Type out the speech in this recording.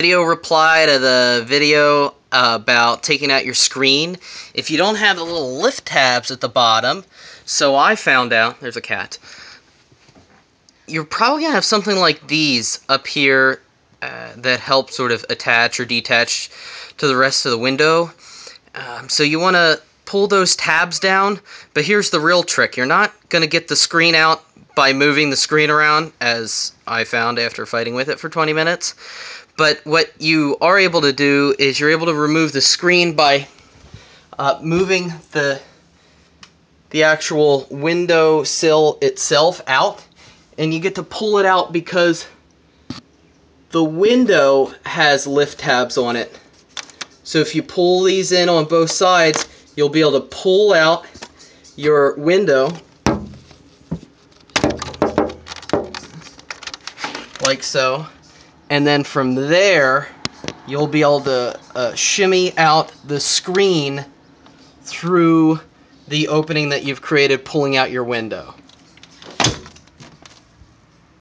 video reply to the video uh, about taking out your screen. If you don't have the little lift tabs at the bottom, so I found out, there's a cat, you're probably to have something like these up here uh, that help sort of attach or detach to the rest of the window. Um, so you want to pull those tabs down, but here's the real trick. You're not going to get the screen out by moving the screen around, as I found after fighting with it for 20 minutes. But what you are able to do is you're able to remove the screen by uh, moving the the actual window sill itself out and you get to pull it out because the window has lift tabs on it so if you pull these in on both sides you'll be able to pull out your window like so and then from there you'll be able to uh, shimmy out the screen through the opening that you've created pulling out your window.